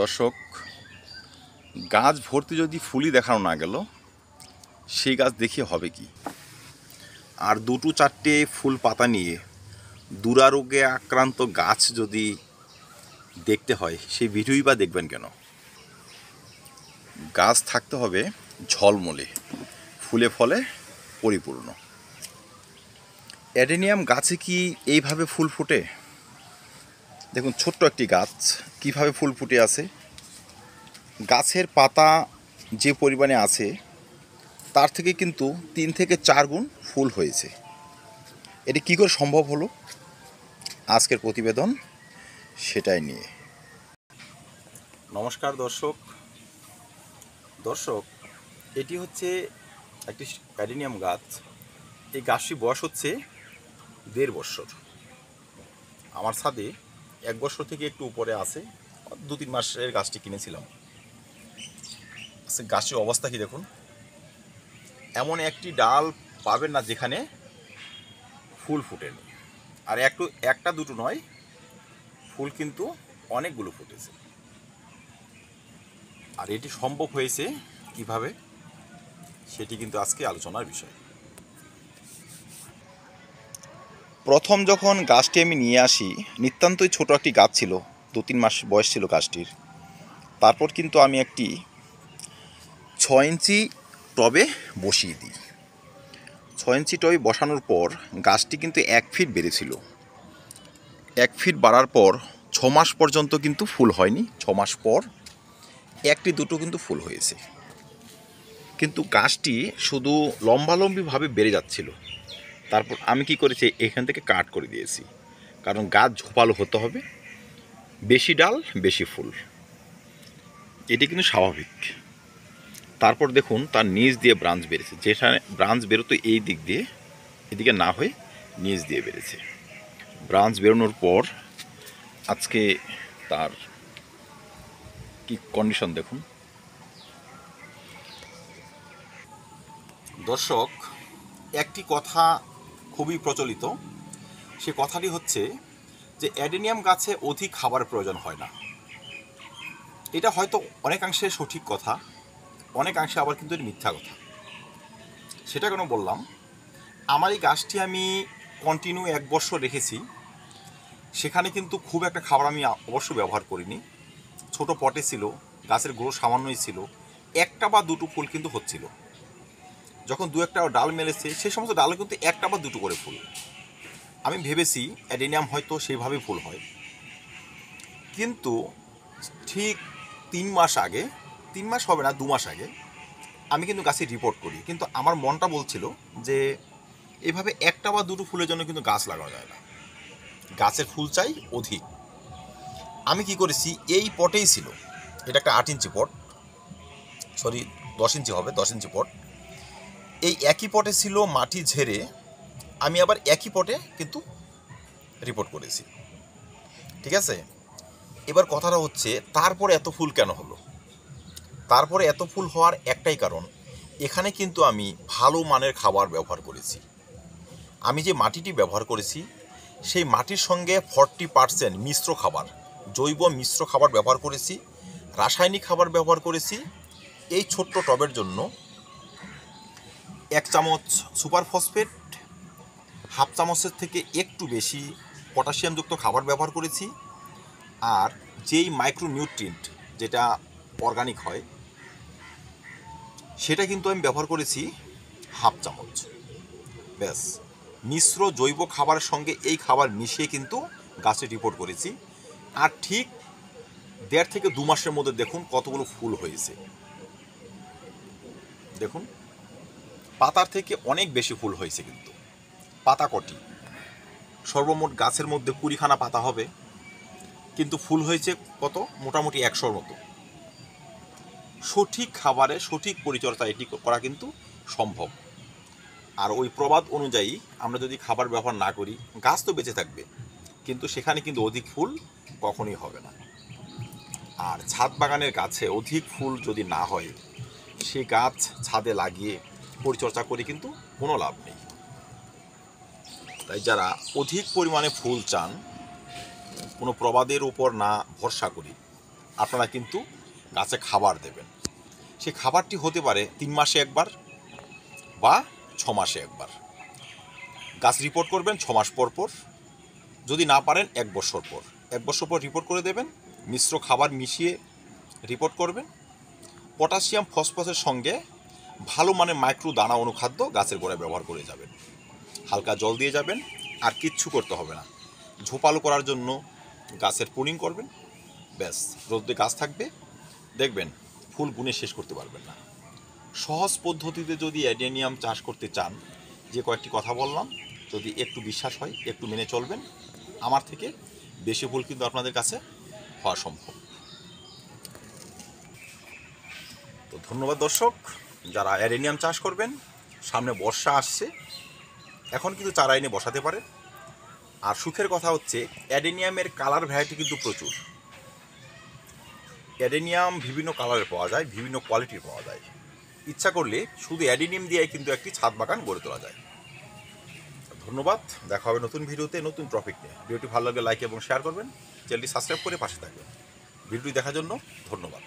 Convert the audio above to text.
দর্শক, গাছ ভর্তি যদি ফুলই দেখানো না গেল, সেই গাছ দেখিয়ে হবে কি? আর দুটো চারটে ফুল পাতা নিয়ে দুরারোগে আক্রান্ত গাছ যদি দেখতে হয়, সেই ভিডিওই বা দেখবেন কেন? গাছ থাকতে হবে ঝলমলে, ফুলে ফলে পরিপূর্ণ। অ্যাডেনিয়াম গাছে কি এইভাবে ফুল ফোটে? দেখুন, ছোট্ট একটি গাছ। কীভাবে ফুল ফুটে আছে? গাছের পাতা যে পরিমাণে আছে, তার থেকে কিন্তু তিন থেকে চার গুণ ফুল হয়েছে। এটি কী করে সম্ভব হলো? আজকের প্রতিবেদন সেটাই নিয়ে। নমস্কার, দর্শক। দর্শক, এটি হচ্ছে একটি অ্যাডিনিয়াম গাছ। এই গাছটি বয়স হচ্ছে দেড় বছর। আমার ছাদে এক বছর থেকে একটু উপরে আছে। দু তিন মাসের গাছটি কিনেছিলাম। গাছের অবস্থা কি দেখুন? এমন একটি ডাল পাবেন না যেখানে ফুল ফুটেনি আর একটু, একটা দুটো নয়, ফুল কিন্তু অনেকগুলো ফুটেছে। আর এটি সম্ভব হয়েছে কীভাবে? সেটি কিন্তু আজকে আলোচনার বিষয়। প্রথম যখন গাছটি আমি নিয়ে আসি, নিতান্তই ছোট একটি গাছ ছিল দু তিন মাস বয়স ছিল গাছটির। তারপর কিন্তু আমি একটি ছ ইঞ্চি টবে বসিয়ে দিই। ছ ইঞ্চি টবে বসানোর পর গাছটি কিন্তু এক ফিট বেড়েছিল। এক ফিট বাড়ার পর ছ মাস পর্যন্ত কিন্তু ফুল হয়নি, ছ মাস পর একটি দুটো কিন্তু ফুল হয়েছে। কিন্তু গাছটি শুধু লম্বালম্বিভাবে বেড়ে যাচ্ছিল। তারপর আমি কি করেছি, এখান থেকে কাট করে দিয়েছি। কারণ গাছ ঝোপালো হতে হবে, বেশি ডাল, বেশি ফুল। এটি কিন্তু স্বাভাবিক। তারপর দেখুন, তার নিচ দিয়ে ব্রাঞ্চ বেড়েছে। যেখানে ব্রাঞ্চ বেরোতো এই দিক দিয়ে, এদিকে না হয়ে নিচ দিয়ে বেড়েছে। ব্রাঞ্চ বেরোনোর পর আজকে তার কি কন্ডিশন দেখুন? দর্শক, একটি কথা খুবই প্রচলিত, সে কথাটি হচ্ছে যে অ্যাডেনিয়াম গাছে অধিক খাবার প্রয়োজন হয় না। এটা হয়তো অনেকাংশে সঠিক কথা, অনেকাংশে আবার কিন্তু এটি মিথ্যা কথা। সেটা কেন বললাম? আমার এই গাছটি আমি কন্টিনিউ এক বছর রেখেছি। সেখানে কিন্তু খুব একটা খাবার আমি অবশ্য ব্যবহার করিনি। ছোট পটে ছিল, গাছের গ্রো সামান্যই ছিল। একটা বা দুটো ফুল কিন্তু হচ্ছিল। যখন দু একটা ডাল মেলেছে সেই সমস্ত ডালে কিন্তু একটা বা দুটো করে ফুল। আমি ভেবেছি অ্যাডেনিয়াম হয়তো সেইভাবে ফুল হয়। কিন্তু ঠিক তিন মাস আগে, তিন মাস হবে না, দু মাস আগে, আমি কিন্তু গাছে রিপোর্ট করি। কিন্তু আমার মনটা বলছিল যে এভাবে একটা বা দুটো ফুলের জন্য কিন্তু গাছ লাগানো যায় না। গাছের ফুল চাই অধিক। আমি কি করেছি, এই পটেই ছিল। এটা একটা আট ইঞ্চি পট। সরি, দশ ইঞ্চি হবে, দশ ইঞ্চি পট। এই একই পটে ছিল মাটি ঝেড়ে, আমি আবার একই পটে কিন্তু রিপোর্ট করেছি। ঠিক আছে? এবার কথাটা হচ্ছে, তারপরে এত ফুল কেন হলো? তারপরে এত ফুল হওয়ার একটাই কারণ, এখানে কিন্তু আমি ভালো মানের খাবার ব্যবহার করেছি। আমি যে মাটিটি ব্যবহার করেছি, সেই মাটির সঙ্গে ফর্টি পার্সেন্ট মিশ্র খাবার, জৈব মিশ্র খাবার ব্যবহার করেছি, রাসায়নিক খাবার ব্যবহার করেছি, এই ছোট্ট টবের জন্য এক চামচ সুপার ফসফেট, হাফ চামচের থেকে একটু বেশি পটাশিয়ামযুক্ত খাবার ব্যবহার করেছি। আর যেই মাইক্রোনিউট্রিয়েন্ট যেটা অর্গানিক হয়, সেটা কিন্তু আমি ব্যবহার করেছি হাফ চামচ। ব্যাস, মিশ্র জৈব খাবারের সঙ্গে এই খাবার মিশিয়ে কিন্তু গাছে রিপোর্ট করেছি। আর ঠিক দেড় থেকে দু মাসের মধ্যে দেখুন কতগুলো ফুল হয়েছে। দেখুন। পাতার থেকে অনেক বেশি ফুল হয়েছে কিন্তু। পাতা কটি? সর্বমোট গাছের মধ্যে কুড়িখানা পাতা হবে। কিন্তু ফুল হয়েছে কত? মোটামুটি একশোর মতো। সঠিক খাবারে সঠিক পরিচর্যা এটি করা কিন্তু সম্ভব। আর ওই প্রবাদ অনুযায়ী আমরা যদি খাবার ব্যবহার না করি, গাছ তো বেঁচে থাকবে। কিন্তু সেখানে কিন্তু অধিক ফুল কখনোই হবে না। আর ছাদ বাগানের গাছে অধিক ফুল যদি না হয় সেই গাছ ছাদে লাগিয়ে পরিচর্যা করে, কিন্তু কোনো লাভ নেই। তাই যারা অধিক পরিমাণে ফুল চান, কোনো প্রবাদের উপর না ভরসা করি, আপনারা কিন্তু গাছে খাবার দেবেন। সেই খাবারটি হতে পারে তিন মাসে একবার বা ছ মাসে একবার। গাছ রিপোর্ট করবেন ছ মাস পর পর। যদি না পারেন, এক বছর পর। এক বছর পর রিপোর্ট করে দেবেন, মিশ্র খাবার মিশিয়ে রিপোর্ট করবেন। পটাশিয়াম ফসফসের সঙ্গে ভালো মানে মাইক্রো দানা অনুখাদ্য গাছের গোড়ায় ব্যবহার করে যাবেন। হালকা জল দিয়ে যাবেন, আর কিচ্ছু করতে হবে না। ঝোপালো করার জন্য গাছের পুনিং করবেন, ব্যাস, রোদে গাছ থাকবে। দেখবেন, ফুল গুনে শেষ করতে পারবেন না। সহজ পদ্ধতিতে যদি অ্যাডেনিয়াম চাষ করতে চান, যে কয়েকটি কথা বললাম, যদি একটু বিশ্বাস হয়, একটু মেনে চলবেন, আমার থেকে বেশি ফুল কিন্তু আপনাদের কাছে হওয়া সম্ভব। তো ধন্যবাদ দর্শক। যারা অ্যাডেনিয়াম চাষ করবেন, সামনে বর্ষা আসছে, এখন কিন্তু চারা এনে বসাতে পারে। আর সুখের কথা হচ্ছে অ্যাডেনিয়ামের কালার ভ্যারাইটি কিন্তু প্রচুর। অ্যাডেনিয়াম বিভিন্ন কালারের পাওয়া যায়, বিভিন্ন কোয়ালিটির পাওয়া যায়। ইচ্ছা করলে শুধু অ্যাডেনিয়াম দিয়ে কিন্তু একটি ছাদ বাগান গড়ে তোলা যায়। ধন্যবাদ, দেখা হবে নতুন ভিডিওতে নতুন টপিক নিয়ে। ভিডিওটি ভালো লাগলে লাইক এবং শেয়ার করবেন। চ্যানেলটি সাবস্ক্রাইব করে পাশে থাকবেন। ভিডিওটি দেখার জন্য ধন্যবাদ।